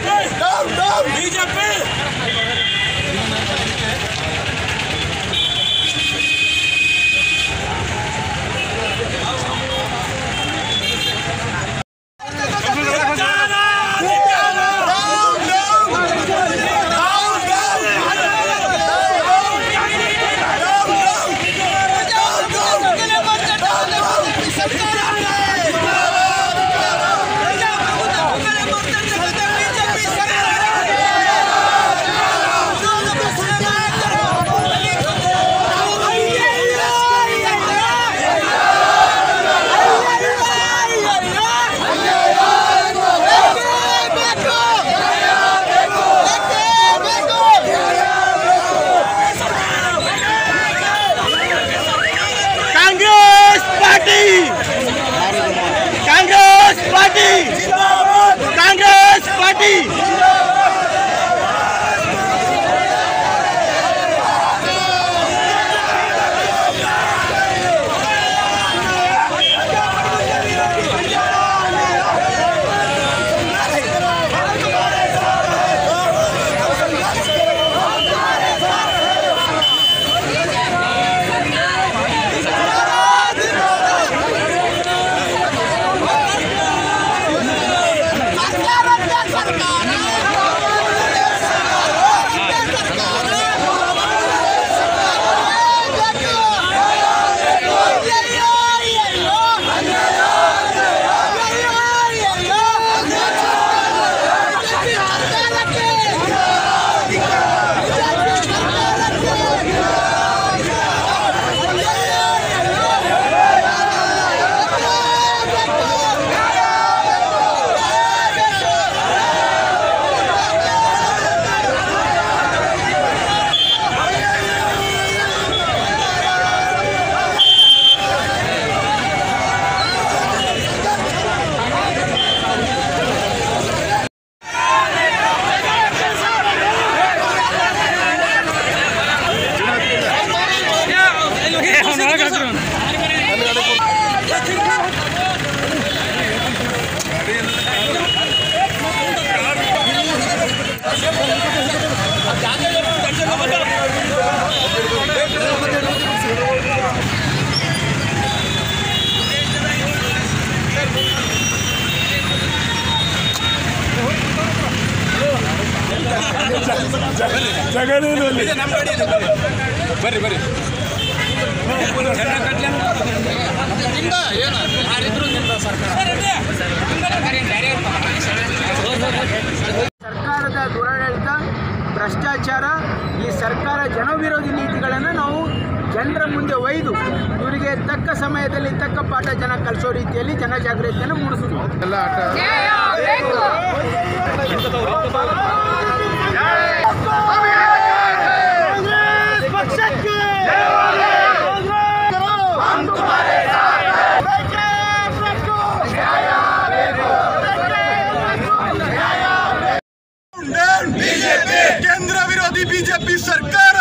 BJP! No, no! ಬರ್ರಿ ಬರ್ರಿ ಸರ್ಕಾರದ ದುರಾಡಳಿತ ಭ್ರಷ್ಟಾಚಾರ ಈ ಸರ್ಕಾರ ಜನವಿರೋಧಿ ನೀತಿಗಳನ್ನು ನಾವು ಜನರ ಮುಂದೆ ಒಯ್ದು ಇವರಿಗೆ ತಕ್ಕ ಸಮಯದಲ್ಲಿ ತಕ್ಕ ಪಾಠ ಜನ ಕಲಿಸೋ ರೀತಿಯಲ್ಲಿ ಜನ ಜಾಗೃತಿಯನ್ನು ಮೂಡಿಸಬೇಕು ಎಲ್ಲ ಆಟ ಬಿಜೆಪಿ ಕೇಂದ್ರ ವಿರೋಧಿ ಬಿಜೆಪಿ ಸರ್ಕಾರಕ್ಕೆ